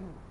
Mm.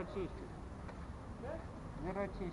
그렇지. 그렇지.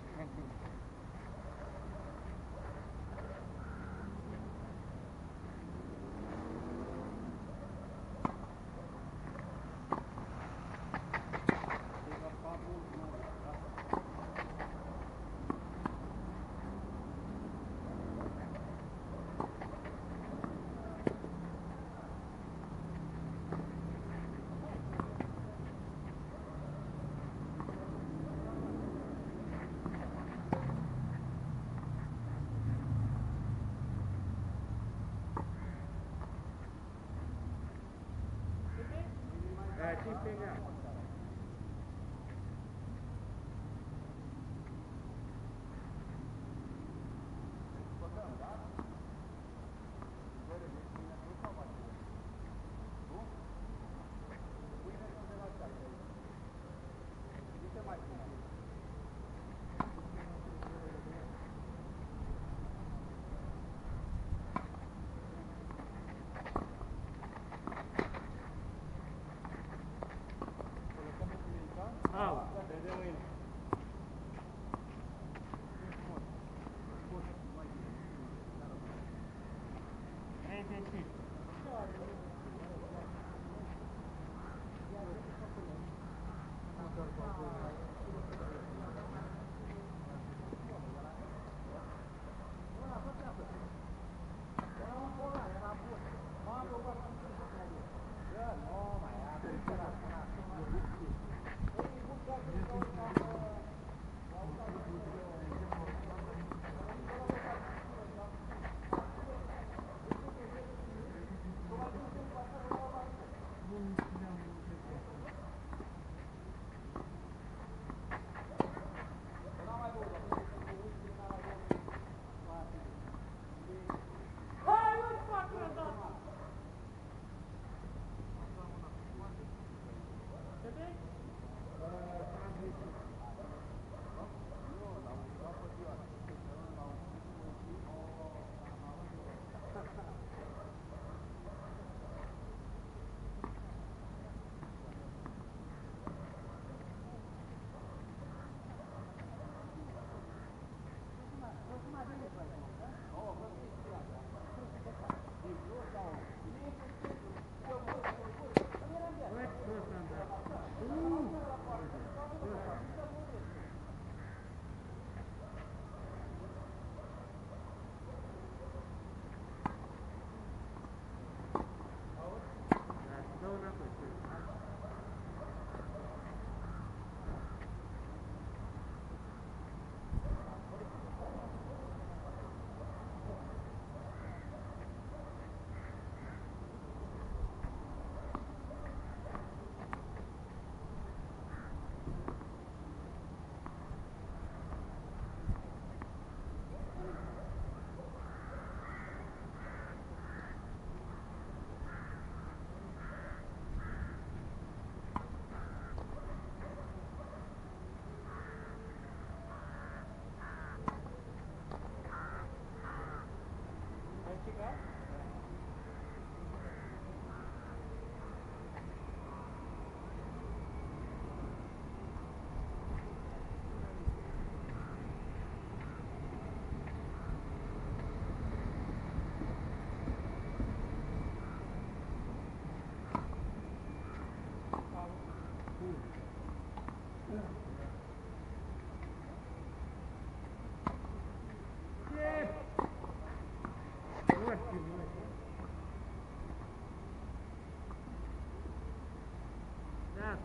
哎，这边呢？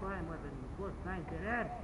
Prime weapon. Plus 9 to that.